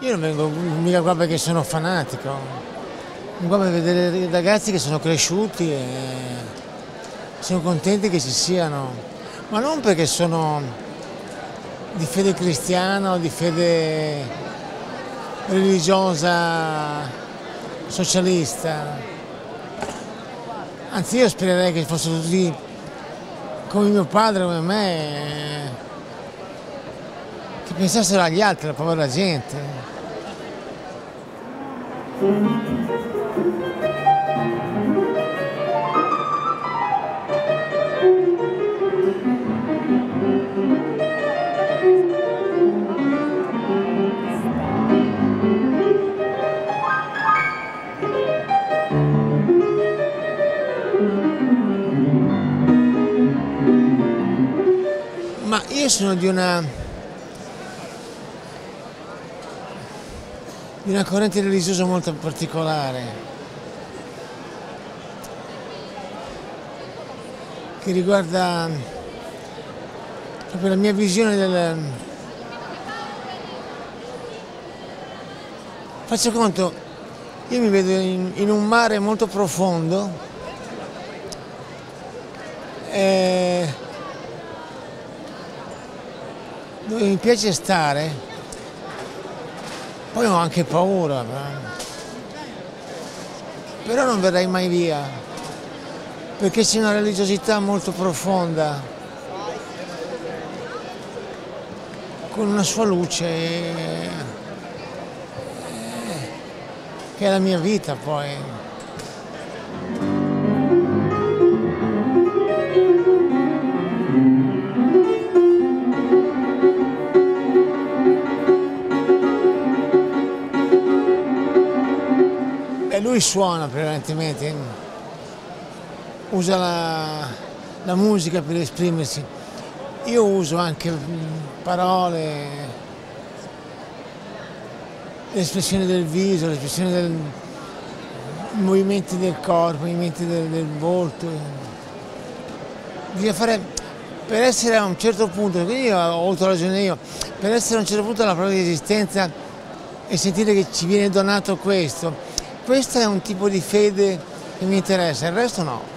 Io non vengo mica qua perché sono fanatico, vengo qua per vedere i ragazzi che sono cresciuti e sono contenti che ci siano, ma non perché sono di fede cristiana di fede religiosa socialista. Anzi io spererei che fossero tutti come mio padre, come me, pensassero agli altri, alla povera gente. Ma io sono di una, di una corrente religiosa molto particolare, che riguarda proprio la mia visione del... Faccio conto, io mi vedo in, in un mare molto profondo e dove mi piace stare, poi ho anche paura, però non verrei mai via, perché c'è una religiosità molto profonda, con una sua luce, eh, che è la mia vita poi. Lui suona prevalentemente, usa la, la musica per esprimersi. Io uso anche parole, l'espressione del viso, l'espressione del i movimenti del corpo, i movimenti del, del volto. Bisogna fare, per essere a un certo punto, quindi io ho avuto ragione io, per essere a un certo punto della propria esistenza e sentire che ci viene donato questo, questo è un tipo di fede che mi interessa, il resto no.